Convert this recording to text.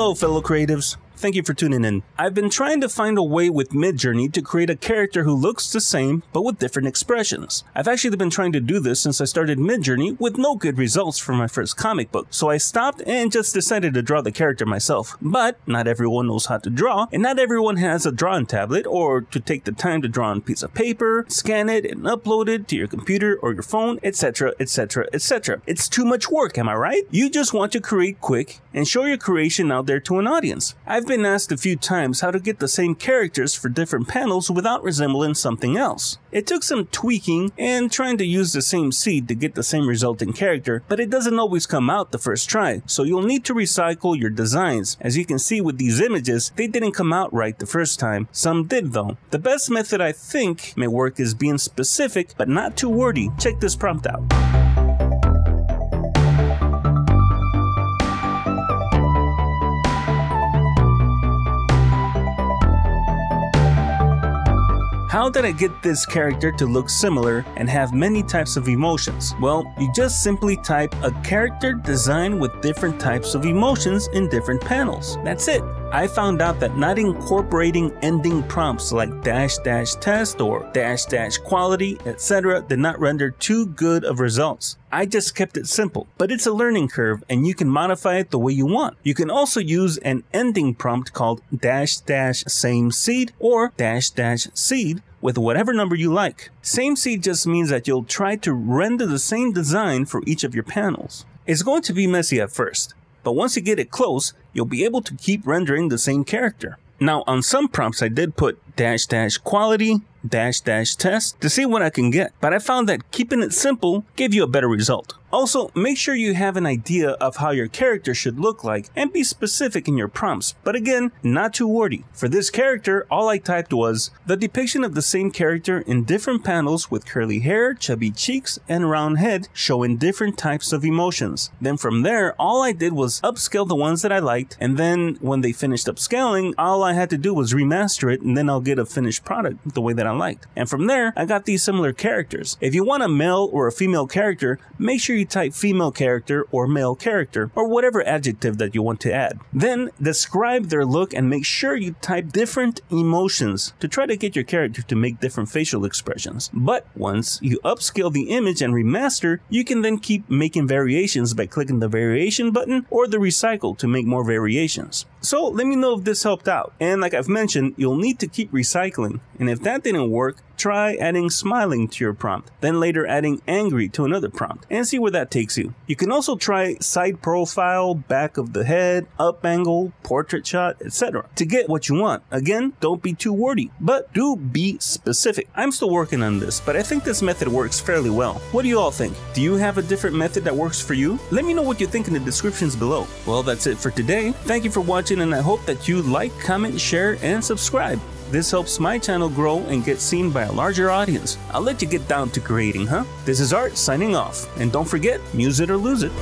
Hello, fellow creatives. Thank you for tuning in. I've been trying to find a way with Midjourney to create a character who looks the same but with different expressions. I've actually been trying to do this since I started Midjourney with no good results for my first comic book, so I stopped and just decided to draw the character myself. But not everyone knows how to draw, and not everyone has a drawing tablet or to take the time to draw on a piece of paper, scan it, and upload it to your computer or your phone, etc., etc., etc. It's too much work, am I right? You just want to create quick and show your creation out there to an audience. I've been asked a few times how to get the same characters for different panels without resembling something else. It took some tweaking and trying to use the same seed to get the same resulting character, but it doesn't always come out the first try, so you'll need to recycle your designs. As you can see with these images, they didn't come out right the first time, some did though. The best method I think may work is being specific but not too wordy. Check this prompt out. How did I get this character to look similar and have many types of emotions? Well, you just simply type a character design with different types of emotions in different panels. That's it. I found out that not incorporating ending prompts like dash dash test or dash dash quality, etc. did not render too good of results. I just kept it simple, but it's a learning curve and you can modify it the way you want. You can also use an ending prompt called dash dash same seed or dash dash seed with whatever number you like. Same seed just means that you'll try to render the same design for each of your panels. It's going to be messy at first, but once you get it close, you'll be able to keep rendering the same character. Now, on some prompts, I did put dash dash quality dash dash test to see what I can get, but I found that keeping it simple gave you a better result. Also, make sure you have an idea of how your character should look like and be specific in your prompts, but again, not too wordy. For this character, all I typed was the depiction of the same character in different panels with curly hair, chubby cheeks, and round head showing different types of emotions. Then from there, all I did was upscale the ones that I liked, and then when they finished upscaling, all I had to do was remaster it, and then I'll get a finished product the way that I liked. And from there, I got these similar characters. If you want a male or a female character, make sure you type female character or male character or whatever adjective that you want to add. Then describe their look and make sure you type different emotions to try to get your character to make different facial expressions. But once you upscale the image and remaster, you can then keep making variations by clicking the variation button or the recycle to make more variations. So let me know if this helped out. And like I've mentioned, you'll need to keep recycling. And if that didn't work, try adding smiling to your prompt, then later adding angry to another prompt, and see where that takes you. You can also try side profile, back of the head, up angle, portrait shot, etc. to get what you want. Again, don't be too wordy, but do be specific. I'm still working on this, but I think this method works fairly well. What do you all think? Do you have a different method that works for you? Let me know what you think in the descriptions below. Well, that's it for today. Thank you for watching, and I hope that you like, comment, share, and subscribe. This helps my channel grow and get seen by a larger audience. I'll let you get down to creating, huh? This is Art signing off, and don't forget, muse it or lose it.